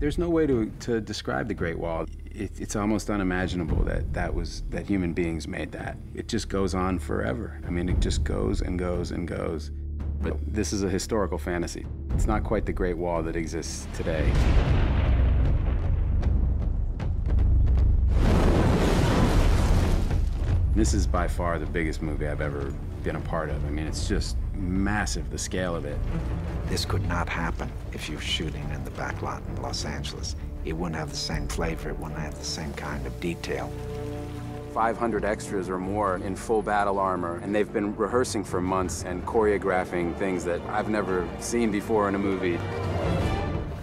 There's no way to, to describe the Great Wall. It, it's almost unimaginable that that was that human beings made that. It just goes on forever. I mean, it just goes and goes and goes. But this is a historical fantasy. It's not quite the Great Wall that exists today. This is by far the biggest movie I've ever been a part of. I mean, it's just massive, the scale of it. This could not happen if you're shooting in the back lot in Los Angeles. It wouldn't have the same flavor, it wouldn't have the same kind of detail. 500 extras or more in full battle armor, and they've been rehearsing for months and choreographing things that I've never seen before in a movie.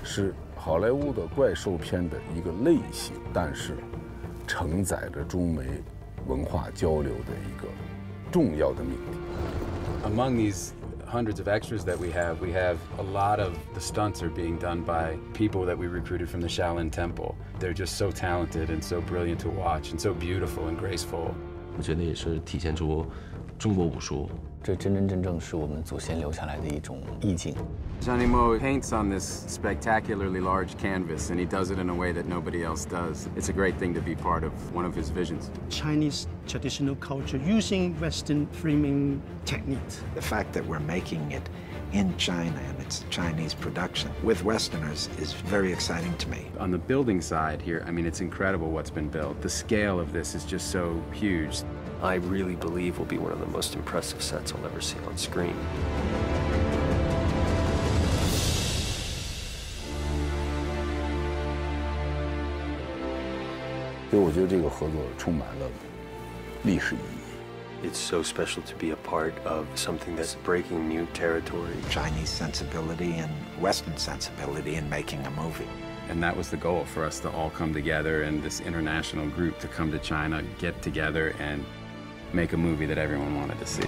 是好莱坞的怪兽片的一个类型，但是承载着中美文化交流的一个 重要的命题。Among these hundreds of extras that we have, we have a lot of the stunts are being done by people that we recruited from the Shaolin Temple. They're just so talented and so brilliant to watch and so beautiful and graceful. 我觉得也是体现出中国武术 这真真正正是我们祖先留下来的一种意境。Zhang Yimou paints on this spectacularly large canvas, and he does it in a way that nobody else does. It's a great thing to be part of one of his visions. Chinese traditional culture using Western framing technique. The fact that we're making it in China and it's Chinese production with Westerners is very exciting to me. On the building side here, I mean, it's incredible what's been built. The scale of this is just so huge. I really believe will be one of the most impressive sets I'll ever see on screen. It's so special to be a part of something that's breaking new territory. Chinese sensibility and Western sensibility in making a movie. And that was the goal for us to all come together and this international group to come to China, get together and make a movie that everyone wanted to see.